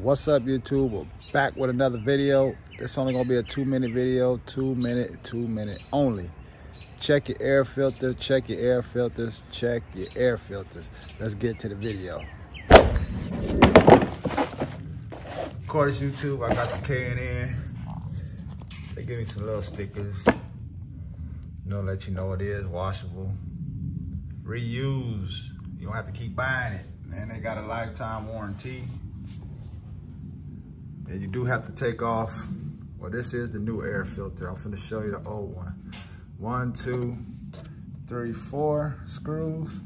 What's up YouTube? We're back with another video. It's only gonna be a two minute video, two minute, two minute only. Check your air filter, check your air filters, check your air filters. Let's get to the video. Of course YouTube, I got the K&N. They give me some little stickers. You know, let you know it is washable. Reuse. You don't have to keep buying it. And they got a lifetime warranty. And you do have to take off, well, this is the new air filter. I'm gonna show you the old one. One, two, three, four screws.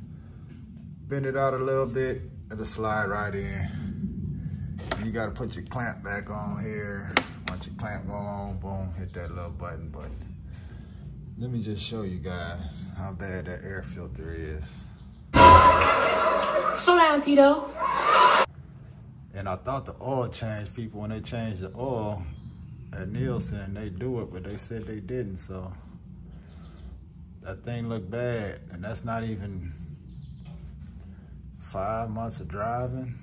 Bend it out a little bit, it'll slide right in. You gotta put your clamp back on here. Once your clamp go on, boom, hit that little button. But let me just show you guys how bad that air filter is. Slow down, Tito. And I thought the oil changed people when they changed the oil at Nielsen, they do it, but they said they didn't. So that thing looked bad. And that's not even five months of driving.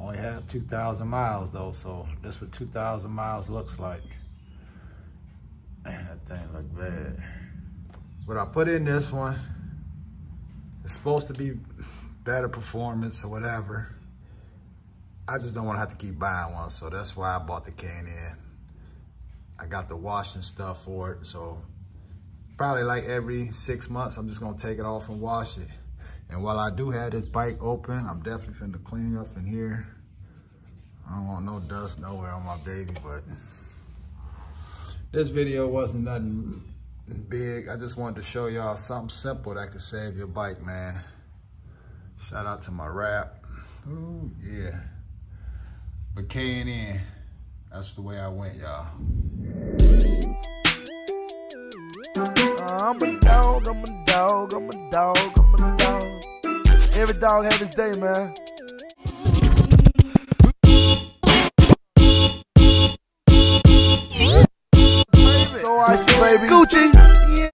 Only have 2,000 miles though. So that's what 2,000 miles looks like. Man, that thing looked bad. But I put in this one. It's supposed to be better performance or whatever. I just don't want to have to keep buying one, so that's why I bought the K&N. I got the washing stuff for it, so probably like every six months, I'm just gonna take it off and wash it. And while I do have this bike open, I'm definitely finna clean up in here. I don't want no dust nowhere on my baby, but this video wasn't nothing big. I just wanted to show y'all something simple that could save your bike, man. Shout out to my rap. Ooh, yeah. But K&N, that's the way I went, y'all. Uh, I'm a dog, I'm a dog, I'm a dog, I'm a dog. Every dog had his day, man. So I say, baby, Gucci.